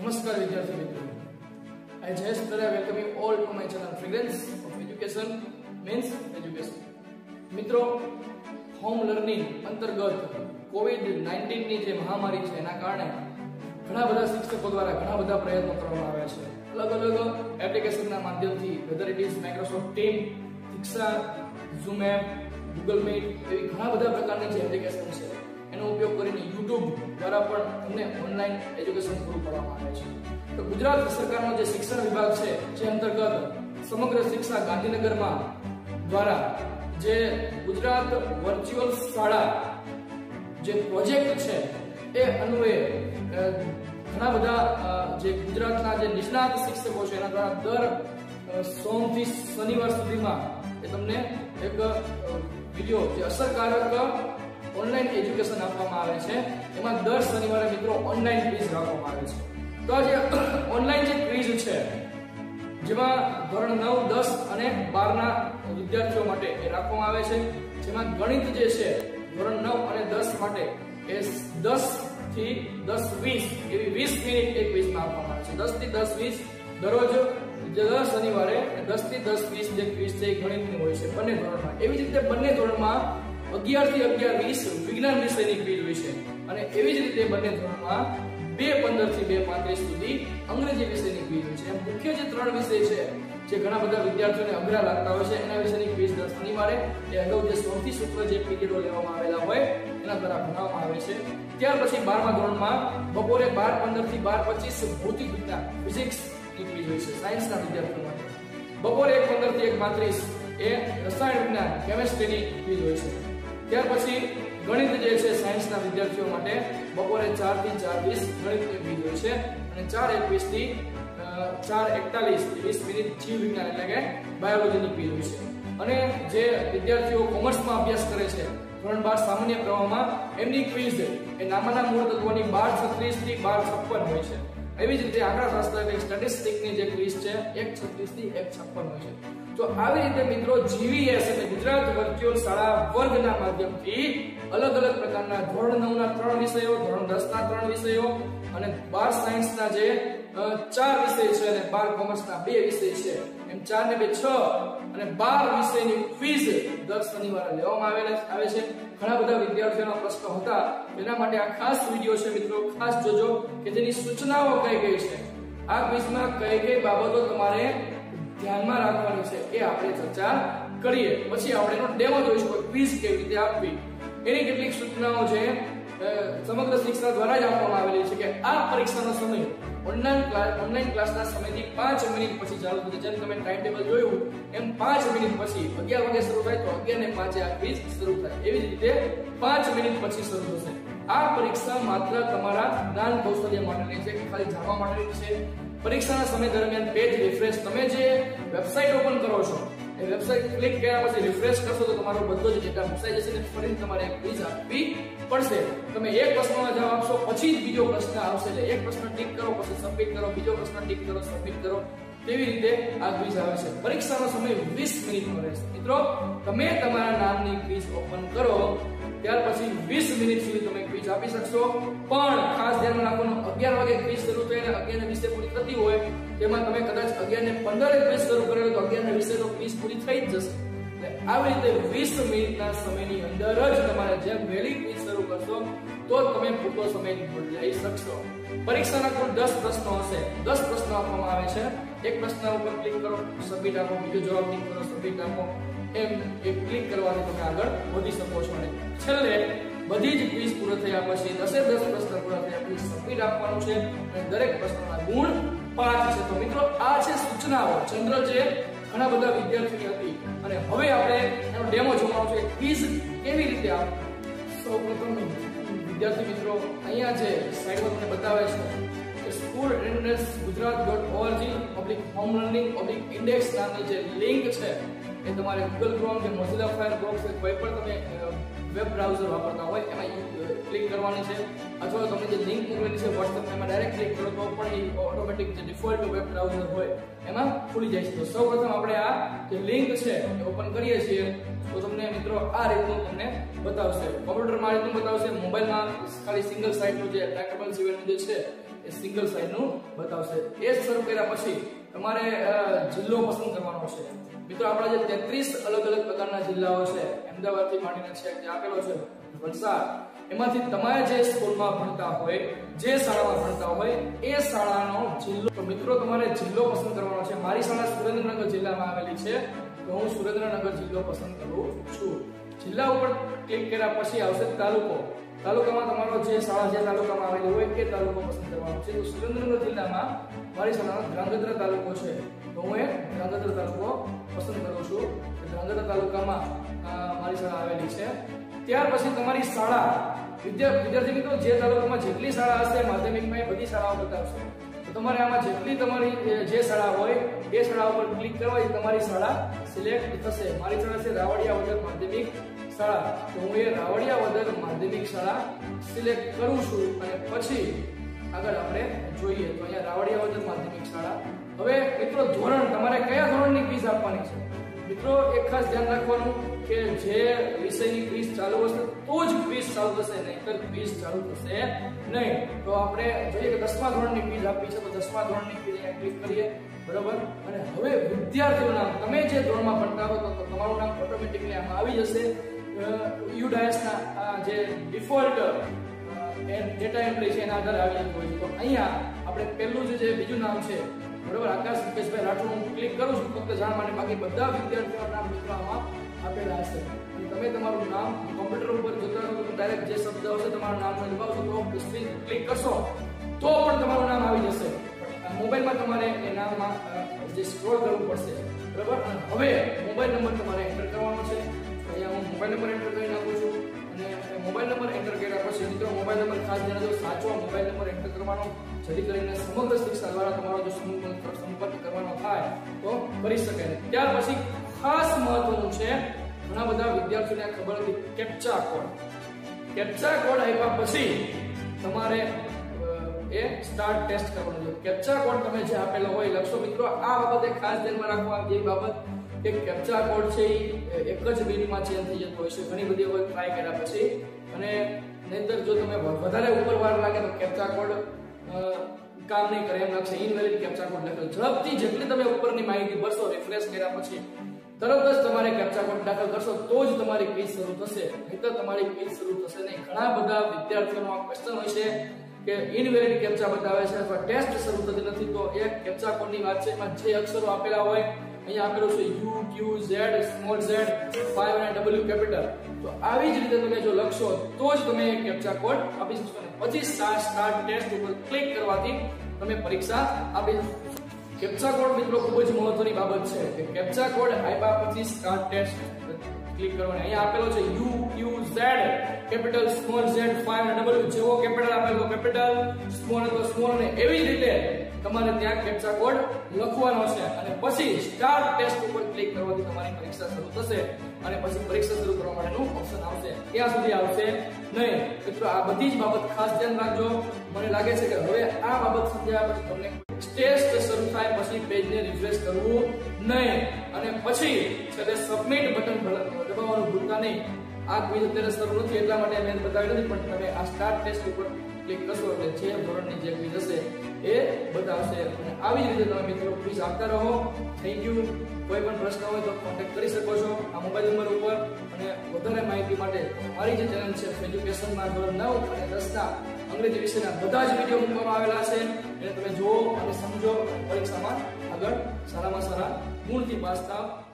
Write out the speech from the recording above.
નમસ્કાર વિદ્યાર્થી મિત્રો. I Jayesh today welcome you all to my channel fragrance of education means education મિત્રો home learning અંતર્ગત COVID 19 ની જે મહામારી છે, એના કારણે ઘણા બધા શિક્ષકો દ્વારા ઘણા બધા પ્રયત્નો કરવામાં આવ્યા છે. અલગ અલગ એપ્લિકેશનના માધ્યમથી whether it is Microsoft team Shiksha Zoom app Google Meet એવી ઘણા બધા પ્રકારની જે એપ્લિકેશન છે. એનો ઉપયોગ કરીને યુટ્યુબ દ્વારા પણ તમને ઓનલાઈન એજ્યુકેશન પૂરું પાડવામાં આવે છે. તો ગુજરાત સરકારનો જે શિક્ષણ વિભાગ છે, જે અંતર્ગત સમગ્ર શિક્ષા ગાંધીનગરમાં દ્વારા જે ગુજરાત વર્ચ્યુઅલ શાળા જે પ્રોજેક્ટ છે, એ અન્વયે ઘણા બધા જે ગુજરાતના જે નિષ્ણાત શિક્ષકો છે, એના દ્વારા દર સોમ સોમથી શનિવાર સુધીમાં એ તમને એક વીડિયો જે અસરકારક ઓનલાઈન એજ્યુકેશન આપવામાં આવે છે. એમાં દર શનિવારે મિત્રો ઓનલાઈન ક્વિઝ રાખવામાં આવે છે. તો આ જે ઓનલાઈન જે ક્વિઝ છે, જેમાં ધોરણ નવ, દસ અને બારના વિદ્યાર્થીઓ માટે એ રાખવામાં આવે છે. જેમાં ગણિત જે છે, ધોરણ નવ અને દસ માટે એ દસથી દસ વીસ એવી વીસ મિનિટ એક ક્વિઝમાં આપવામાં આવે છે. દસથી દસ વીસ દરરોજ દર શનિવારે દસથી દસ વીસ જે ક્વિઝ છે એ ગણિતની હોય છે, બંને ધોરણમાં. એવી જ રીતે બંને ધોરણમાં અગિયાર અગિયાર વીસ વિજ્ઞાન વિષયની હોય છે. અને એવી જ રીતે બંને ધોરણમાં બે પંદર બે પાંત્રીસ સુધી અંગ્રેજી વિષયની ક્વિઝ છે. મુખ્ય જે ત્રણ વિષય છે, જે ઘણા બધા વિદ્યાર્થીઓને અઘરા લાગતા હોય છે, એના વિશેની ક્વિઝ દર એ અગાઉ જે સૌથી સૂત્ર જે પીરિયડો લેવામાં આવેલા હોય, એના દ્વારા ભણાવવામાં આવે છે. ત્યાર પછી બારમા ધોરણમાં બપોરે બાર પંદરથી બાર પચીસ ભૌતિક વિજ્ઞાન ફિઝિક્સની ક્વિઝ હોય છે સાયન્સના વિદ્યાર્થીઓ માટે. બપોરે એક પંદરથી એક પાંત્રીસ એ રસાયણ વિજ્ઞાન કેમેસ્ટ્રીની ક્વિઝ હોય છે. ત્યાર પછી ગણિત જે છે સાયન્સના વિદ્યાર્થીઓ માટે બપોરે ચારથી ચાર વીસ ગણિતની ક્વિઝ હોય છે અને ચાર એકવીસથી ચાર એકતાલીસ વીસ મિનિટ જીવ વિજ્ઞાન એટલે કે બાયોલોજીની પીરિયડ હોય છે. અને જે વિદ્યાર્થીઓ કોમર્સમાં અભ્યાસ કરે છે, ધોરણ બાર સામાન્ય પ્રવાહમાં એમની ક્વિઝ એ નામાના મૂળ તત્વોની બાર છત્રીસથી બાર છપ્પન હોય છે. એવી જ રીતે આંકડાશાસ્ત્ર એટલે સ્ટેટિસ્ટિકની જે ક્વિઝ છે એક છત્રીસથી એક છપ્પન હોય છે. તો આવી રીતે મિત્રો જીવીએસ એટલે ગુજરાત વર્ચ્યુઅલ શાળા વર્ગના માધ્યમથી અલગ અલગ પ્રકારના ધોરણ નવ ના ત્રણ વિષયો ધોરણ દસ ના ત્રણ વિષયો અને બાર સાયન્સના જે અ, ચાર વિષય છે અને બાર કોમર્સના બે વિષય છે. એમ ચાર ને બે છ અને બાર વિષયની ફીસ દર શનિવારે લેવામાં આવેલા આવે છે. ઘણા બધા વિદ્યાર્થીઓના પ્રશ્નો હતા. એના માટે આ ખાસ વીડિયો છે મિત્રો. ખાસ જોજો કે જેની સૂચનાઓ કઈ કઈ છે. આ ક્વિઝમાં કઈ કઈ બાબતો તમારે ધ્યાનમાં રાખવાની છે એ આપણે ચર્ચા કરીએ. પછી આપણે એનો ડેમો જોઈશું ક્વિઝ કેવી રીતે આપવી. એની કેટલીક સૂચનાઓ છે. સમગ્ર શિક્ષણ દ્વારા જ આપવામાં આવેલી છે કે આ પરીક્ષાનો સમય ઓનલાઈન ક્લાસ ઓનલાઈન ક્લાસના સમયથી પાંચ મિનિટ પછી ચાલુ થશે. જેમ તમે ટાઈમ ટેબલ જોયું, એમ પાંચ મિનિટ પછી અગિયાર વાગે શરૂ થાય તો અગિયાર ને પાંચે આ ક્વિઝ શરૂ થાય. એવી જ રીતે પાંચ મિનિટ પછી શરૂ થશે. આ પરીક્ષા માત્ર તમારા જ્ઞાન કૌશલ્ય માટેની છે ખાલી જાણવા માટેની છે. પરીક્ષાના સમય દરમિયાન પેજ રિફ્રેશ તમે જે વેબસાઇટ ઓપન કરો છો એ વેબસાઇટ ક્લિક કર્યા પછી રિફ્રેશ કરશો તો તમારો બધો જ ડેટા ફસાઈ જશે અને ફરી તમારે એક ક્વિઝ આપવી પડશે તમે એક પ્રશ્નનો જવાબ આપશો પછી જ બીજો પ્રશ્ન આવશે એટલે એક પ્રશ્ન ટીક કરો પછી સબમિટ કરો બીજો પ્રશ્ન ટીક કરો સબમિટ કરો તેવી રીતે આ ક્વિઝ આવે છે પરીક્ષાનો સમય 20 મિનિટનો રહેશે મિત્રો તમે તમારા નામની ક્વિઝ ઓપન કરો ત્યાર પછી 20 મિનિટ સુધી તમે ક્વિઝ આપી શકશો. પણ ખાસ ધ્યાન રાખવાનું 11 વાગે ક્વિઝ શરૂ થઈ અને 11 ને 20 પૂરી થતી હોય, તેમાં તમે કદાચ 11 ને 15 ક્વિઝ શરૂ કરેલો તો 11 ને 20 તો ક્વિઝ પૂરી થઈ જ જશે. એટલે આવી રીતે 20 મિનિટના સમયની અંદર જ તમારે જેમ વહેલી ક્વિઝ શરૂ કરશો, તો તમે પૂરતો સમય લઈ શકશો. પરીક્ષાના કુલ 10 પ્રશ્નો હશે. 10 પ્રશ્નો આપવામાં આવે છે. એક પ્રશ્ન ઉપર ક્લિક કરો સબમિટ આપો. બીજો જવાબ ક્લિક કરો સબમિટ આપો. એમ એક ક્લિક કરવાથી તમે આગળ વધી શકો છો અને છેલ્લે બધી જ ક્વિઝ પૂરો થયા પછી દસે દસ પ્રશ્ન પૂરા થયા પછી સબમિટ આપવાનું છે અને દરેક પ્રશ્નના ગુણ પાંચ છે. તો મિત્રો, આ છે સૂચનાઓ. ચંદ્ર જે ઘણા બધા વિદ્યાર્થીઓ હતી. અને હવે આપણે એનો ડેમો જોવાનો છે. ક્વિઝ કેવી રીતે આપ સૌપ્રથમ વિદ્યાર્થી મિત્રો અહીંયા જે સાઈડમાં તમને બતાવે છે. School attendance Gujarat dot ORG public home learning public index નામની જે લિંક છે, એ તમારે ગૂગલ ક્રોમ કે મોઝિલા ફાયરફોક્સ કે કોઈ પણ તમે વેબ બ્રાઉઝર વાપરતા હોય, એમાં ક્લિક કરવાની છે. અથવા તમને જે લિંક મોકલેલી છે WhatsApp એમાં ડાયરેક્ટ ક્લિક કરો તો પણ એ ઓટોમેટિક જે ડિફોલ્ટ વેબ બ્રાઉઝર હોય, એમાં ખુલી જાય છે. તો સૌપ્રથમ આપણે આ જે લિંક છે, એ ઓપન કરીએ છીએ. તો તમને મિત્રો આ રીતનું તમને બતાવશે. કોમ્પ્યુટરમાં આ રીતનું બતાવશે. મોબાઈલમાં ખાલી સિંગલ સાઇટનું જે ટ્રેકેબલ સિવાયનું જે છે એ સિંગલ સાઈડનું બતાવશે. એ શરૂ કર્યા પછી તમારે જિલ્લો પસંદ કરવાનો છે મિત્રો, આપણા જે તેત્રીસ અલગ અલગ પ્રકારના જિલ્લાઓ છે, અમદાવાદથી માંડીને છે આપેલો છે, વલસાડ, એમાંથી તમારે જે સ્કૂલમાં ભણતા હોય, જે શાળામાં ભણતા હોય, એ શાળાનો જિલ્લો. મિત્રો, તમારે જિલ્લો પસંદ કરવાનો છે. મારી શાળા સુરેન્દ્રનગર જિલ્લામાં આવેલી છે, તો હું સુરેન્દ્રનગર જિલ્લો પસંદ કરું છું. જિલ્લા ઉપર ક્લિક કર્યા પછી આવશે તાલુકો. તાલુકામાં તમારો જે શાળા જે તાલુકામાં આવેલી હોય તે તાલુકો પસંદ કરવાનો છે. તો સુરેન્દ્રનગર જિલ્લામાં મારી શાળાનો ધ્રાંગધ્રા તાલુકો છે. તો હું એ ધ્રાંગધ્રા તાલુકો પસંદ કરું છું. ધ્રાંગધ્રા તાલુકામાં મારી શાળા આવેલી છે. ત્યાર પછી તમારી શાળા, વિદ્યા, વિદ્યાર્થી મિત્રો, જે તાલુકામાં જેટલી શાળા હશે, માધ્યમિકમાં એ બધી શાળાઓ બતાવશે. તો તમારે આમાં જેટલી તમારી જે શાળા હોય, એ શાળા ઉપર ક્લિક કરવાથી તમારી શાળા સિલેક્ટ થશે. મારી શાળા છે રાવડિયા વગર માધ્યમિક શાળા. તો હું એ રાવડિયા વદર માધ્યમિક શાળા સિલેક્ટ કરું છું અને પછી આગળ આપણે જોઈએ. તો અહીંયા રાવડિયા વદર માધ્યમિક શાળા. હવે મિત્રો, ધોરણ, તમારે કયા ધોરણની ફીસ આપવાની છે? મિત્રો, એક ખાસ ધ્યાન રાખવાનું કે જે વિષયની ક્વિઝ ચાલુ હશે તો જ ક્વિઝ ચાલુ થશે, નહીંતર ક્વિઝ ચાલુ થશે નહીં. તો આપણે જોઈએ કે દસમા ધોરણની ક્વિઝ આપી છે, તો દસમા ધોરણની ક્વિઝ અહીંયા ક્લિક કરીએ. બરાબર? અને હવે વિદ્યાર્થીનું નામ, તમે જે ધોરણમાં ભણતા હો તો તમારું નામ ઓટોમેટિકલી આમાં આવી જશે. યુડાયસના જે ડિફોલ્ટ ડેટા એન્ટ્રી છે એના આધારે આવી જતું હોય છે. તો અહીંયા આપણે પહેલું જે બીજું નામ છે, બરોબર, આકાશ મુકેશભાઈ રાઠોડ હું ક્લિક કરું છું, ફક્ત જાણ માટે. બાકી બધા વિદ્યાર્થીઓના નામ આપેલા હશે તમે તમારું નામ કોમ્પ્યુટર ઉપર જોતા રહો તો ડાયરેક્ટ જે શબ્દ હશે તમારું નામ લખાવશો તો સ્ક્રીન ક્લિક કરશો, તો પણ તમારું નામ આવી જશે. મોબાઈલમાં તમારે એ નામમાં જે સ્ક્રોલ કરવું પડશે. બરાબર? હવે મોબાઈલ નંબર તમારે એન્ટર મોબાઈલ નંબર એન્ટર કરી નાખું છું. અને મોબાઈલ નંબર એન્ટર કર્યા પછી મિત્રો મોબાઈલ નંબર ખાસ જણાવજો સાચો મોબાઈલ નંબર એન્ટર કરવાનો, જેથી કરીને સમગ્ર શિક્ષા દ્વારા તમારો જો સંપર્ક કરવાનો થાય, તો કરી શકે ત્યાર પછી ખાસ મહત્વનું છે, ઘણા બધા વિદ્યાર્થીઓને ખબર હતી કેપ્ચા કોડ કેપ્ચા કોડ આપ્યા પછી તમારે એ સ્ટાર્ટ ટેસ્ટ કરવાનું છે. કેપ્ચા કોડ તમે જે આપેલો હોય, લખશો મિત્રો, આ બાબતે ખાસ ધ્યાનમાં રાખવા એ બાબત કે કેપ્ચા કોડ છે એ એક જ મિનિટમાં ચેન્જ થઈ જતો હોય છે. ઘણી બધી વખત ટ્રાય કર્યા પછી. અને નહીંતર જો તમે વધારે ઉપર વાર લાગે તો કેપ્ચા કોડ કામ નહીં કરે. એમ લાગશે ઇનવેલિડ કેપ્ચા કોડ લખેલો ઝડપથી જેટલી તમે ઉપરની માહિતી ભરશો રિફ્રેશ કર્યા પછી, તરત જ તમારે કેપ્ચા કોડ દાખલ કરશો, તો જ તમારી પેજ શરૂ થશે. નહીંતર તમારી પેજ શરૂ થશે નહીં. ઘણા બધા વિદ્યાર્થીઓનો આ ક્વેશ્ચન હોય છે કે ઇનવેલિડ કેપ્ચા બતાવે છે અથવા ટેસ્ટ શરૂ થતી નથી, તો એ કેપ્ચા કોડની વાત છે. એમાં જે અક્ષરો આપેલા હોય અહીંયા આપેલું છે U Q Z small Z 5 અને ડબલ્યુ કેપિટલ તો આવી જ રીતે તમે જો લખશો, તો જ તમે કેપ્ચા કોડ આપી શકશો. અને પછી સ્ટાર્ટ સ્ટાર્ટ ટેસ્ટ ઉપર ક્લિક કરવાથી તમે પરીક્ષા આપી શકશો કેપ્ચા કોડ મિત્રો ખૂબ જ મહત્વની બાબત છે કે કેપ્ચા કોડ આપ્યા પછી સ્ટાર્ટ ટેસ્ટ ક્લિક કરવાની અહીંયા આપેલો છે U Q Z capital small Z 5 અને ડબલ્યુ જેવો કેપિટલ આપેલો કેપિટલ સ્મોલ તો સ્મોલ અને એવી જ રીતે તમારે ત્યાં કેપ્ચા કોડ લખવાનો છે. અને પછી સ્ટાર્ટ ટેસ્ટ ઉપર ક્લિક કરવાથી તમારી પરીક્ષા શરૂ થશે. અને પછી પરીક્ષા શરૂ કરવા માટેનું ઓપ્શન આવશે. ત્યાં સુધી આવશે નહીં. મિત્રો, આ બધી જ બાબત ખાસ ધ્યાન રાખજો. મને લાગે છે કે હવે આ બાબત સમજ્યા પછી તમને ટેસ્ટ શરૂ થાય પછી પેજને રિફ્રેશ કરવું નહીં. અને પછી છેલ્લે સબમિટ બટન દબાવવાનું ભૂલતા નહીં. આ ક્વિઝ અત્યારે શરૂ નથી, એટલા માટે મેં બતાવી નથી પણ તમે આ સ્ટાર્ટ ટેસ્ટ ઉપર ક્લિક કરશો એટલે જે ધોરણની જે ક્વિઝ હશે એ બતાવશે. અને આવી રીતે તમે મિત્રો ક્વિઝ આપતા રહો. થેન્ક યુ કોઈ પણ પ્રશ્ન હોય તો કોન્ટેક્ટ કરી શકો છો આ મોબાઈલ નંબર ઉપર. અને વધારે માહિતી માટે મારી જે ચેનલ છે એજ્યુકેશનમાં ધોરણ નવ અને દસના અંગ્રેજી વિષયના બધા જ વીડિયો મૂકવામાં આવેલા છે. એને તમે જુઓ અને સમજો. પરીક્ષામાં આગળ સારામાં સારા ગુણથી પાસ થાવ.